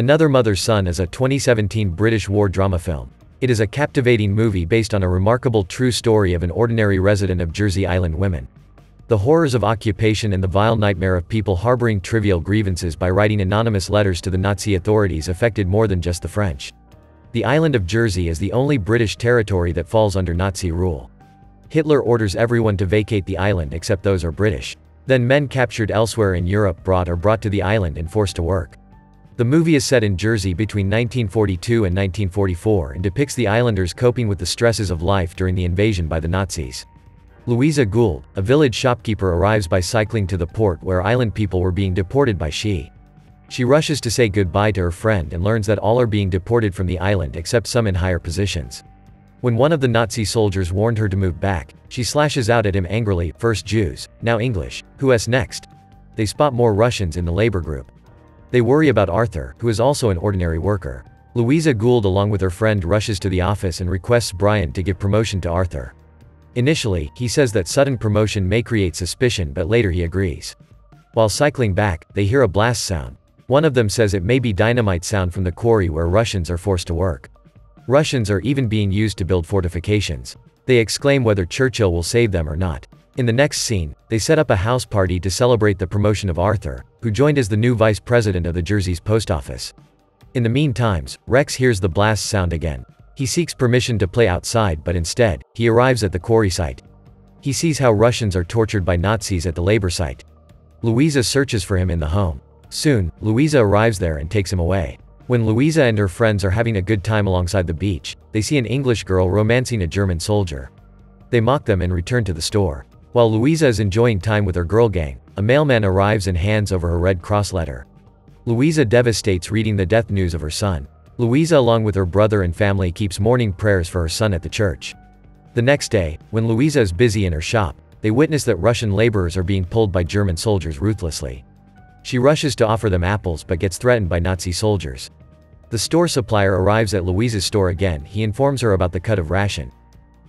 Another Mother's Son is a 2017 British war drama film. It is a captivating movie based on a remarkable true story of an ordinary resident of Jersey Island women. The horrors of occupation and the vile nightmare of people harboring trivial grievances by writing anonymous letters to the Nazi authorities affected more than just the French. The island of Jersey is the only British territory that falls under Nazi rule. Hitler orders everyone to vacate the island except those are British. Then men captured elsewhere in Europe brought or brought to the island and forced to work. The movie is set in Jersey between 1942 and 1944 and depicts the islanders coping with the stresses of life during the invasion by the Nazis. Louisa Gould, a village shopkeeper arrives by cycling to the port where island people were being deported by she. She rushes to say goodbye to her friend and learns that all are being deported from the island except some in higher positions. When one of the Nazi soldiers warned her to move back, she slashes out at him angrily, first Jews, now English, who who's next? They spot more Russians in the labor group. They worry about Arthur, who is also an ordinary worker. Louisa Gould along with her friend rushes to the office and requests Bryant to give promotion to Arthur. Initially, he says that sudden promotion may create suspicion but later he agrees. While cycling back, they hear a blast sound. One of them says it may be dynamite sound from the quarry where Russians are forced to work. Russians are even being used to build fortifications. They exclaim whether Churchill will save them or not. In the next scene, they set up a house party to celebrate the promotion of Arthur, who joined as the new vice president of the Jersey's post office. In the meantime, Rex hears the blast sound again. He seeks permission to play outside but instead, he arrives at the quarry site. He sees how Russians are tortured by Nazis at the labor site. Louisa searches for him in the home. Soon, Louisa arrives there and takes him away. When Louisa and her friends are having a good time alongside the beach, they see an English girl romancing a German soldier. They mock them and return to the store. While Louisa is enjoying time with her girl gang, a mailman arrives and hands over her Red Cross letter. Louisa devastates reading the death news of her son. Louisa along with her brother and family keeps morning prayers for her son at the church. The next day, when Louisa is busy in her shop, they witness that Russian laborers are being pulled by German soldiers ruthlessly. She rushes to offer them apples but gets threatened by Nazi soldiers. The store supplier arrives at Louisa's store again, he informs her about the cut of ration.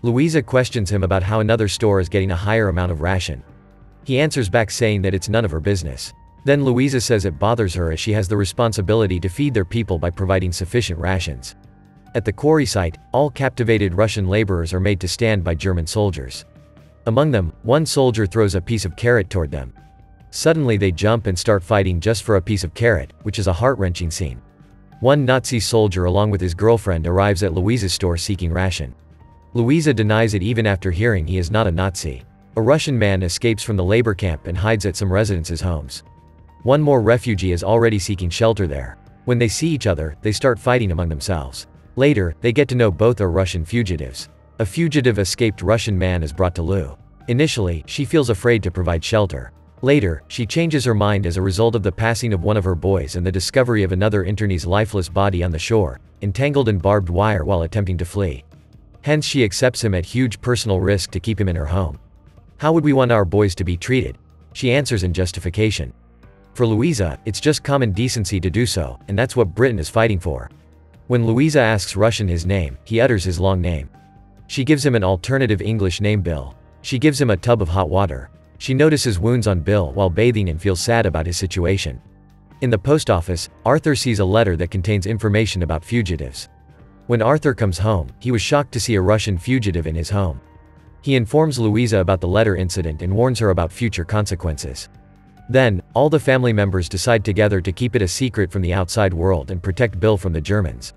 Louisa questions him about how another store is getting a higher amount of ration. He answers back saying that it's none of her business. Then Louisa says it bothers her as she has the responsibility to feed their people by providing sufficient rations. At the quarry site, all captivated Russian laborers are made to stand by German soldiers. Among them, one soldier throws a piece of carrot toward them. Suddenly they jump and start fighting just for a piece of carrot, which is a heart-wrenching scene. One Nazi soldier along with his girlfriend arrives at Louisa's store seeking ration. Louisa denies it even after hearing he is not a Nazi. A Russian man escapes from the labor camp and hides at some residents' homes. One more refugee is already seeking shelter there. When they see each other, they start fighting among themselves. Later, they get to know both are Russian fugitives. A fugitive escaped Russian man is brought to Lou. Initially, she feels afraid to provide shelter. Later, she changes her mind as a result of the passing of one of her boys and the discovery of another internee's lifeless body on the shore, entangled in barbed wire while attempting to flee. Hence she accepts him at huge personal risk to keep him in her home. How would we want our boys to be treated? She answers in justification. For Louisa, it's just common decency to do so, and that's what Britain is fighting for. When Louisa asks Russian his name, he utters his long name. She gives him an alternative English name Bill. She gives him a tub of hot water. She notices wounds on Bill while bathing and feels sad about his situation. In the post office, Arthur sees a letter that contains information about fugitives. When Arthur comes home, he was shocked to see a Russian fugitive in his home. He informs Louisa about the letter incident and warns her about future consequences. Then, all the family members decide together to keep it a secret from the outside world and protect Bill from the Germans.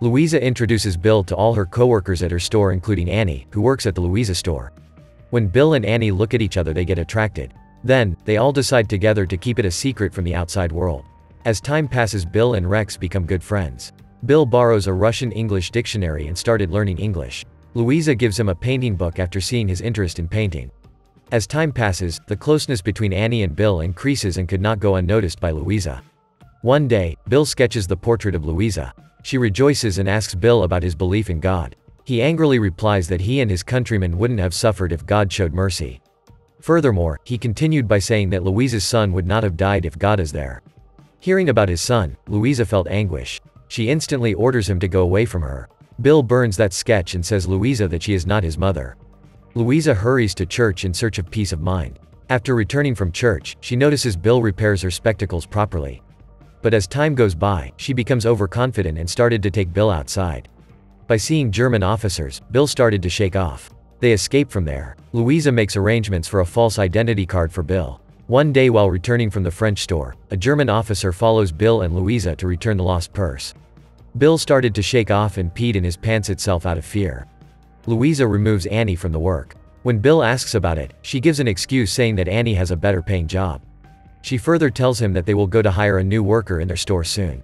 Louisa introduces Bill to all her coworkers at her store including Annie, who works at the Louisa store. When Bill and Annie look at each other they get attracted. Then, they all decide together to keep it a secret from the outside world. As time passes Bill and Rex become good friends. Bill borrows a Russian-English dictionary and started learning English. Louisa gives him a painting book after seeing his interest in painting. As time passes, the closeness between Annie and Bill increases and could not go unnoticed by Louisa. One day, Bill sketches the portrait of Louisa. She rejoices and asks Bill about his belief in God. He angrily replies that he and his countrymen wouldn't have suffered if God showed mercy. Furthermore, he continued by saying that Louisa's son would not have died if God is there. Hearing about his son, Louisa felt anguish. She instantly orders him to go away from her. Bill burns that sketch and says Louisa that she is not his mother. Louisa hurries to church in search of peace of mind. After returning from church, she notices Bill repairs her spectacles properly. But as time goes by, she becomes overconfident and started to take Bill outside. By seeing German officers, Bill started to shake off. They escape from there. Louisa makes arrangements for a false identity card for Bill. One day while returning from the French store, a German officer follows Bill and Louisa to return the lost purse. Bill started to shake off and peed in his pants itself out of fear. Louisa removes Annie from the work. When Bill asks about it, she gives an excuse saying that Annie has a better paying job. She further tells him that they will go to hire a new worker in their store soon.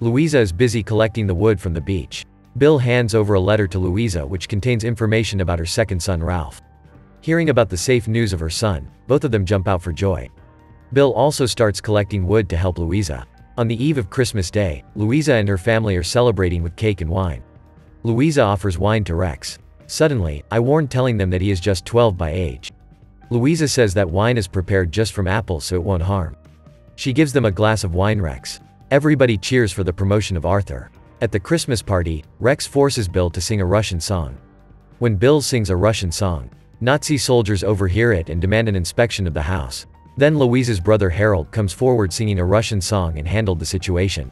Louisa is busy collecting the wood from the beach. Bill hands over a letter to Louisa which contains information about her second son Ralph. Hearing about the safe news of her son, both of them jump out for joy. Bill also starts collecting wood to help Louisa. On the eve of Christmas Day, Louisa and her family are celebrating with cake and wine. Louisa offers wine to Rex. Suddenly, I warn telling them that he is just 12 by age. Louisa says that wine is prepared just from apples so it won't harm. She gives them a glass of wine Rex. Everybody cheers for the promotion of Arthur. At the Christmas party, Rex forces Bill to sing a Russian song. When Bill sings a Russian song, Nazi soldiers overhear it and demand an inspection of the house. Then Louise's brother Harold comes forward singing a Russian song and handled the situation.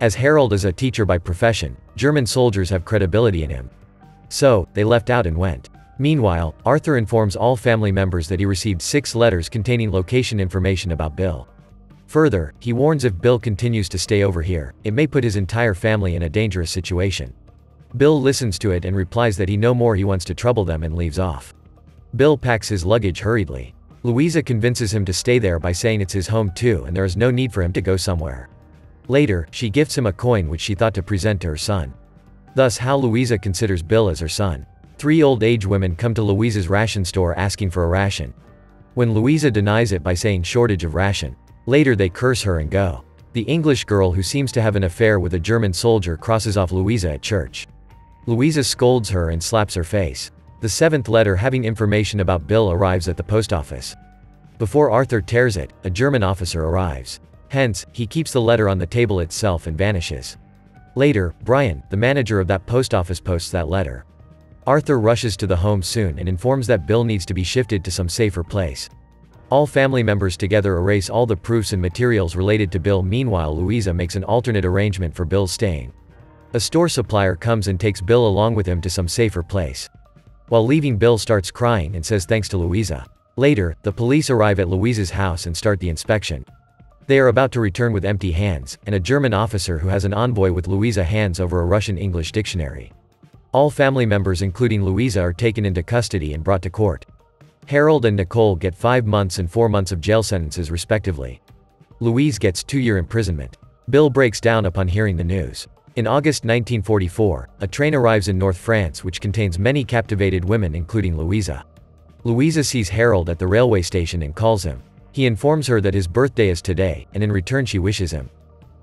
As Harold is a teacher by profession, German soldiers have credibility in him. So, they left out and went. Meanwhile, Arthur informs all family members that he received six letters containing location information about Bill. Further, he warns if Bill continues to stay over here, it may put his entire family in a dangerous situation. Bill listens to it and replies that he no more he wants to trouble them and leaves off. Bill packs his luggage hurriedly. Louisa convinces him to stay there by saying it's his home too and there is no need for him to go somewhere. Later, she gifts him a coin which she thought to present to her son. Thus how Louisa considers Bill as her son. Three old age women come to Louisa's ration store asking for a ration. When Louisa denies it by saying shortage of ration, Later they curse her and go. The English girl who seems to have an affair with a German soldier crosses off Louisa at church. Louisa scolds her and slaps her face. The seventh letter having information about Bill arrives at the post office. Before Arthur tears it, a German officer arrives. Hence, he keeps the letter on the table itself and vanishes. Later, Brian, the manager of that post office posts that letter. Arthur rushes to the home soon and informs that Bill needs to be shifted to some safer place. All family members together erase all the proofs and materials related to Bill meanwhile Louisa makes an alternate arrangement for Bill's staying. A store supplier comes and takes Bill along with him to some safer place. While leaving Bill starts crying and says thanks to Louisa. Later, the police arrive at Louisa's house and start the inspection. They are about to return with empty hands, and a German officer who has an envoy with Louisa hands over a Russian-English dictionary. All family members including Louisa are taken into custody and brought to court. Harold and Nicole get five months and four months of jail sentences respectively. Louise gets two-year imprisonment. Bill breaks down upon hearing the news. In August 1944, a train arrives in North France which contains many captivated women including Louisa. Louisa sees Harold at the railway station and calls him. He informs her that his birthday is today, and in return she wishes him.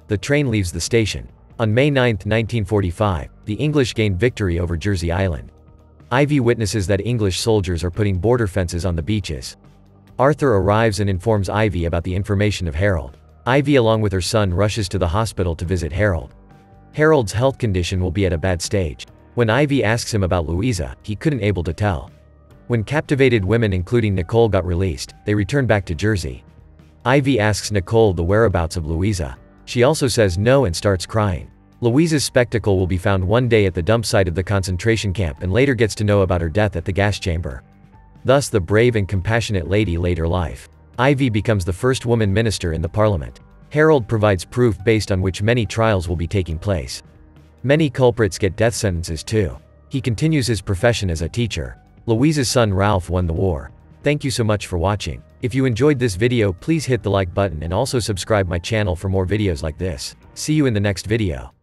The train leaves the station. On May 9, 1945, the English gain victory over Jersey Island. Ivy witnesses that English soldiers are putting border fences on the beaches. Arthur arrives and informs Ivy about the information of Harold. Ivy along with her son rushes to the hospital to visit Harold. Harold's health condition will be at a bad stage. When Ivy asks him about Louisa, he couldn't able to tell. When captivated women including Nicole got released, they return back to Jersey. Ivy asks Nicole the whereabouts of Louisa. She also says no and starts crying. Louisa's spectacle will be found one day at the dump site of the concentration camp and later gets to know about her death at the gas chamber. Thus the brave and compassionate lady later life. Ivy becomes the first woman minister in the parliament. Harold provides proof based on which many trials will be taking place. Many culprits get death sentences too. He continues his profession as a teacher. Louise's son Ralph won the war. Thank you so much for watching. If you enjoyed this video please hit the like button and also subscribe my channel for more videos like this. See you in the next video.